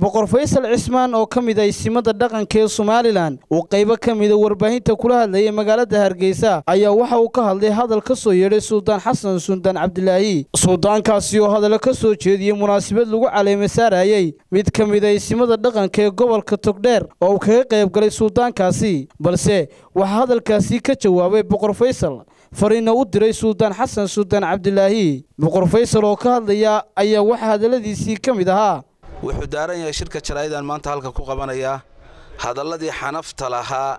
boqor faysal cismaan oo ka mid ah isimada dhaqanka ee somalilan uu qaybo ka mida warbaahinta kula hadlayay magaalada hargeysa ayaa waxa uu ka hadlay hadal ka soo yeedhay suldaan xasan suldaan cabdilaahi. Suldaankaasi oo hadallo ka soo jeediyey munaasabad lagu caleema saarayey mid ka mid a isimada dhaqanka ee gobolka togdheer oo uu kaga qayb galay suldaankaasi balse waxaa hadalkaasi ka jawaabay boqor faysal fariina u diray suldaan xasan suldaan cabdilaahi. Boqor faysal oo ka hadlaya ayaa waxaa hadalladiisii ka mid ahaa wuxuu daaran yahay shirka jaraa'idaan maanta halka ku qabanayaa. Hadalladii xanafta lahaa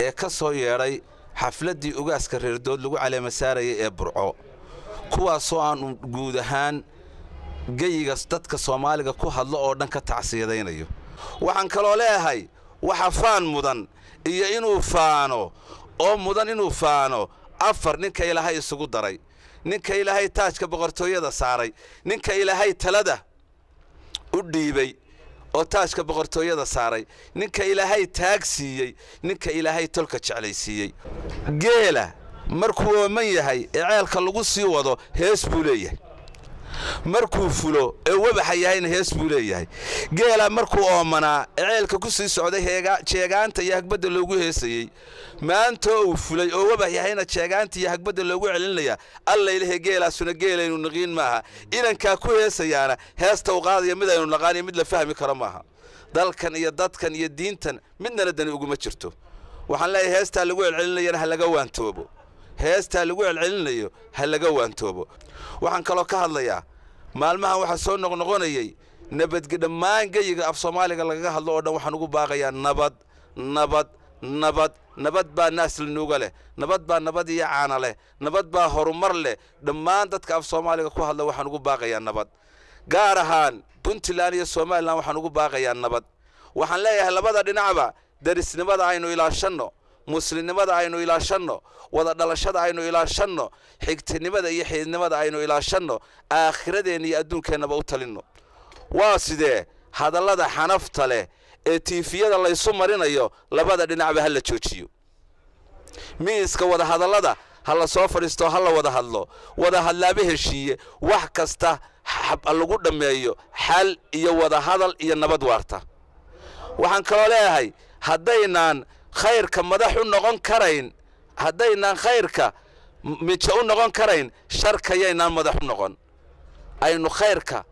ee ka soo yeedhay xafladdii ugaaska reerdood lagu caleema saarayay ee burco. Kuwaasoo aanu guud ahaan geyiga dadka soomaaliga ku hadlo oo dhan ka tacsiyadaynayo waxaan kaloo leeyahay waxa faan mudan iyo inuu faano oo mudan inuu faano afar ninka ilaahay isugu daray. Ninka ilaahay taajka boqortooyada saaray. Ninka ilaahay talada u dhiibay oo taajka boqortooyada saaray. Ninka ilaahay taag siiyey ninka ilaahay tolka jeclaysiiyey geela markuu ooman yahay ee ceelka lagu sii wado hees buu leeyahay markuu fulo ee webaxa yahayna hees buu leeyahay. Geela markuu oomanaa ee ceelka ku sii socday jeegaanta iyo hagbadda loogu heesayey. Maantoo uu fulay oo webax yahayna jeegaanta iyo hagbadda loogu celinaya allaylehe geelaasuna geelaynu naqiin maaha. Inankaa ku heesayaana heesta u qaadaya mid aynu naqaaniyo mid la fahmi karo maaha. Dalkan iyo dadkan iyo diintan midnana dani uguma jirto. Waxaan leeyahay heestaa lagu celcelinayana ha laga waantoobo. Heestaa lagu celcelinayo ha laga waantoobo. Waxaan kaloo ka hadlayaa maalmahan waxaa soo noqnoqonayey nabadge dhammaan geyiga af soomaaliga lagaga hadlo oo dhan waxaan ugu baaqayaa nabad nabad nabad. Nabad baa naaslinuuga leh nabad baa nabad iyo caana leh nabad baa horumar leh. Dhammaan dadka af soomaaliga ku hadla waxaan ugu baaqayaa nabad. Gaar ahaan puntland iyo somalilan waxaan ugu baaqayaa nabad. Waxaan leeyahay labada dhinacba darisnimada aynu ilaashanno muslimnimada aynu ilaashanno wada dhalashada aynu ilaashanno xigtinimada iyo xididnimada aynu ilaashanno aakhiradeenna iyo adduunkeennaba u talinno. Waa sidee hadallada xanafta leh ee tiifiyada laysu marinayo labada dhinacba ha la joojiyo? Miiska wadahadallada ha la soo fadhiisto ha la wada hadlo wada hadlaaba heshiiye wax kasta lagu dhammeeyo xal iyo wada hadal iyo nabad waarta. Waxaan kaloo leeyahay haddaynaan khayrka madax u noqon karayn haddaynaan khayrka mijo u noqon karayn sharkayaynaan madax u noqon. Aynu khayrka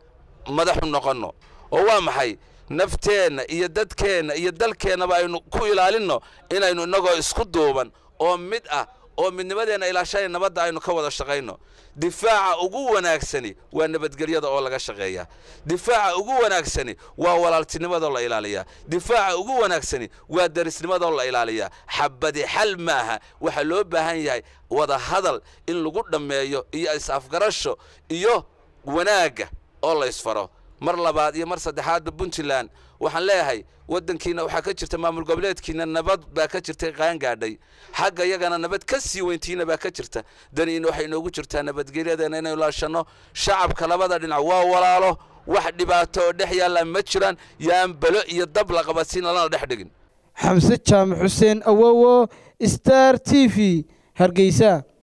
madax u noqonno. Oo waa maxay? Nafteenna iyo dadkeenna iyo dalkeennaba aynu ku ilaalinno inaynu innagoo isku duuban oo mid ah oo midnimadeenna ilaashanay nabadda aynu ka wada shaqayno. Difaaca ugu wanaagsani waa nabadgelyada oo laga shaqeeyaa. Difaaca ugu wanaagsani waa walaaltinimadoo la ilaaliyaa. Difaaca ugu wanaagsani waa darisnimadoo la ilaaliyaa. Xabadi xal maaha waxaa loo baahan yahay wada hadal in lagu dhammeeyo iyo is-afgarasho iyo wanaagga oo la ysfaro mar labaad iyo mar saddexaadba puntland waxaan leeyahay waddankiina waxaa ka jirta maamul goboleedkiina nabad baa ka jirtay qaangaadhay xagga iyagana nabad ka sii weyntiina baa ka jirta. Daniina waxay inoogu jirtaa nabadgelyadeena inaynu laashanno. Shacabka labada dhinac waa walaalo. Wax dhibaato oo dhex yaalla ma jiraan. Yaan balo iyo dab la qabadsiin lana dhex dhigin. Xamse jaamac xuseen awowo star t v. Hargeysa